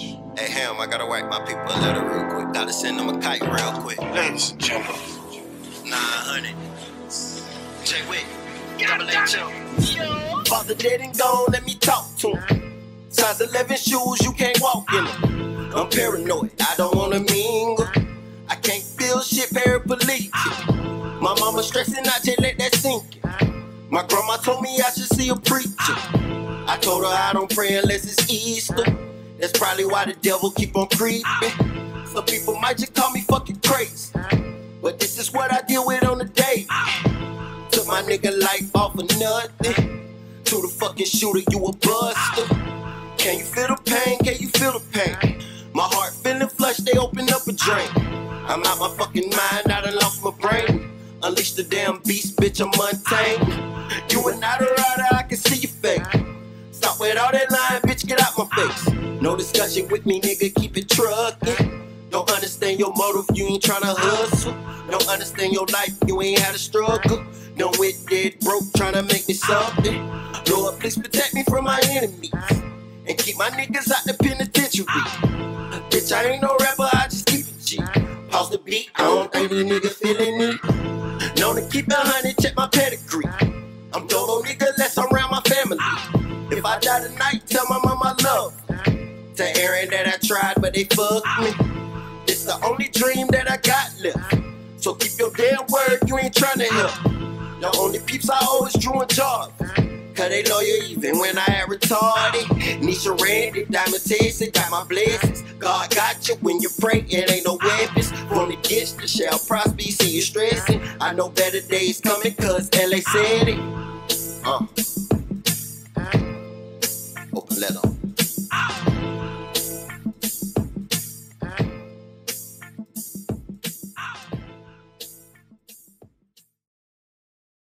Hey, Ham, I gotta write my people a letter real quick. Gotta send them a kite real quick. Ladies and gentlemen. Nah, honey. JWhit. Double H O. Father dead and gone, let me talk to him. Size 11 shoes, you can't walk in them. I'm paranoid, I don't wanna mingle. I can't feel shit, paraplegic. My mama stressing, I just let that sink in. My grandma told me I should see a preacher. I told her I don't pray unless it's Easter. That's probably why the devil keep on creeping. Some people might just call me fucking crazy. But this is what I deal with on the day. Took my nigga life off of nothing. To the fucking shooter, you a buster. Can you feel the pain? Can you feel the pain? My heart feeling flush, they open up a drain. I'm out my fucking mind, I done lost my brain. Unleash the damn beast, bitch, I'm untamed. You are not a rider, I can see your face. Stop with all that lying, No discussion with me, nigga, keep it truckin'. Don't understand your motive, you ain't tryna hustle. Don't understand your life, you ain't had a struggle. No, it dead broke, tryna make me something. Lord, please protect me from my enemies. And keep my niggas out the penitentiary. Bitch, I ain't no rapper, I just keep it G. Pause the beat, I don't think these niggas feeling me. Known to keep it check my pedigree. I'm dolo nigga, less around my family. If I die tonight, tell my mom I love. Tell Aaron that I tried, but they fucked me. It's the only dream that I got left. So keep your damn word, you ain't tryna help. The only peeps I always drew in jobs. Cause they loyal even when I am retarded. Nisha Randy, Diamond Tessie, got my blessings. God got you when you pray, it ain't no weapons. From the ditch to shall prosper, see you stressing. I know better days coming cause LA said it. Uh. Open letter.